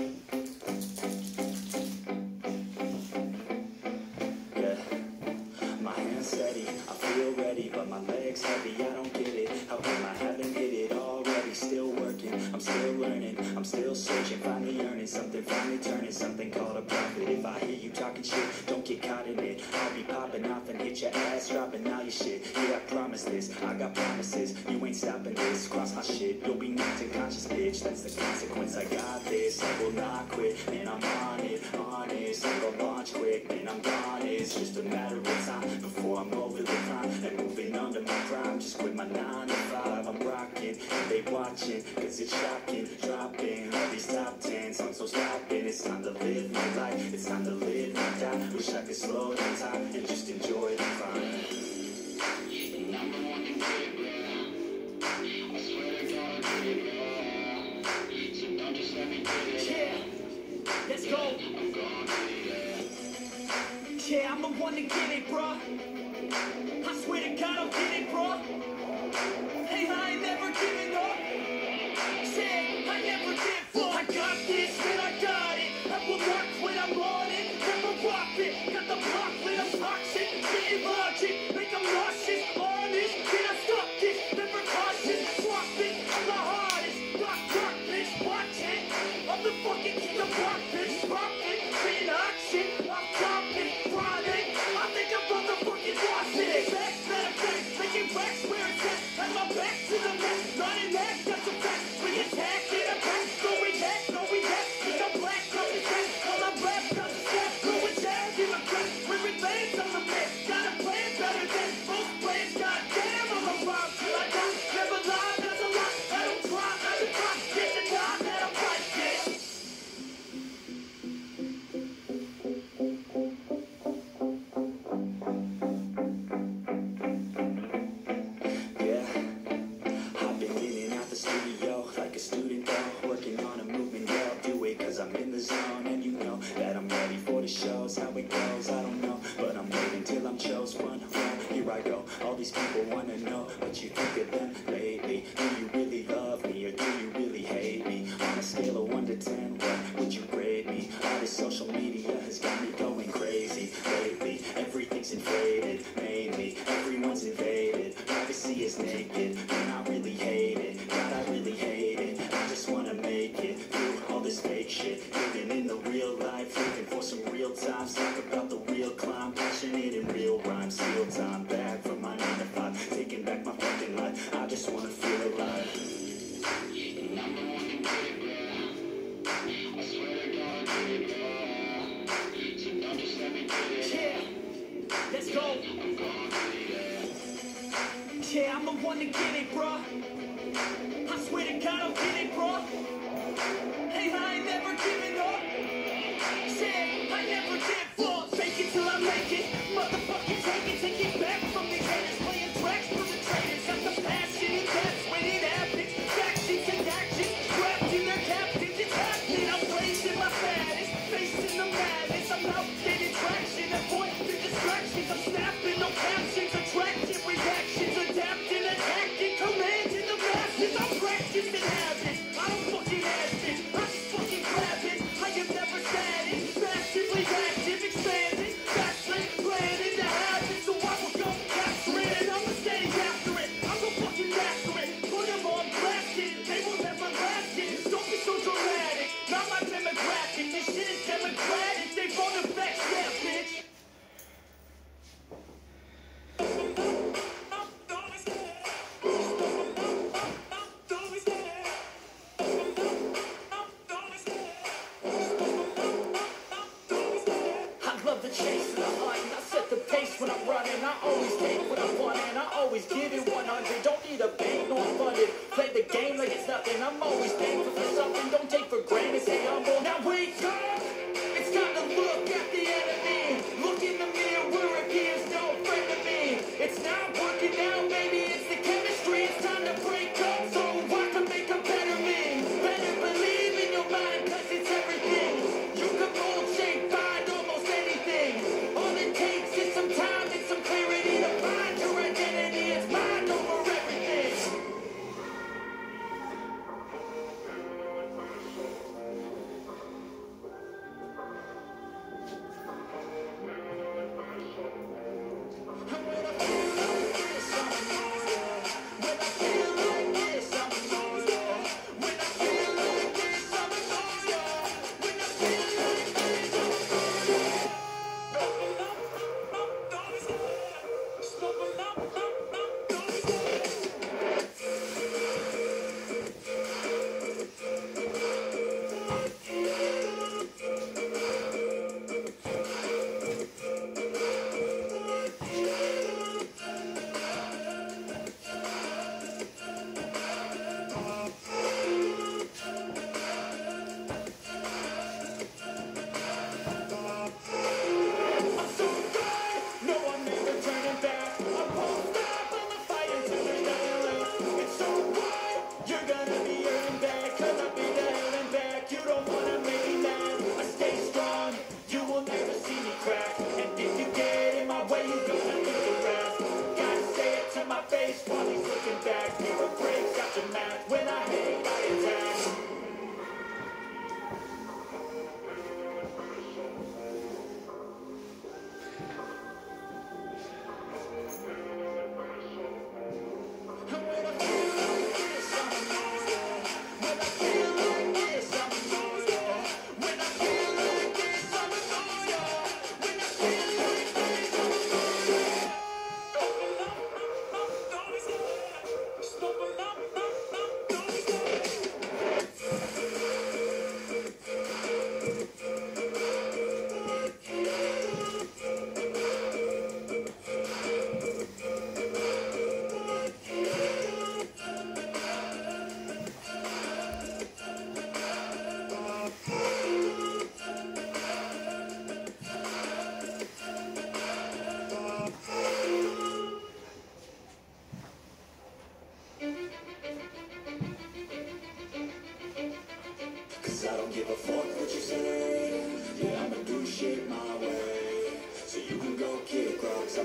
Yeah, my hands steady, I feel ready, but my legs heavy, I don't get it. How come I haven't hit it already? Still working, I'm still learning, I'm still searching, finally earning something, finally turning something called a shit. I be popping off and get your ass dropping all your shit. Yeah, I promise this. I got promises. You ain't stopping this. Cross my shit. You'll be knocked unconscious, bitch. That's the consequence. I got this. I will not quit. Man, I'm on it. Honest. I'm gonna launch quick. Man, I'm gone. It's just a matter of time before I'm over the prime and moving under my prime. Just quit my nine to five. I'm rocking. They watching. Cause it's shocking. Dropping all these top tens. I'm so stopping. It's time to live my life. It's time to live wish I could slow down time and just enjoy the vibe. Yeah, let's go. Yeah, I'm one to get it, bro. I swear to God, I'll get it, bro. Hey, I ain't giving up. Yeah, I never give. these people wanna know what you think of them. Let's go. Yeah, I'm the one to get it, bro. I swear to God, I'll get it, bro. Hey, I ain't never giving up. Yeah, I never give Thank you. always give it 100. Don't need a bank, nor funded. Play the game like it's nothing. I'm always thankful for something. Don't take for granted. Stay humble. Now wake up. It's time to look at the enemy.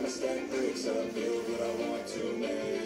Stack bricks up, build what I want to make.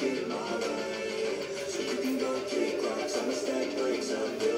my. So you can go kick rocks, I'ma stack bricks up, build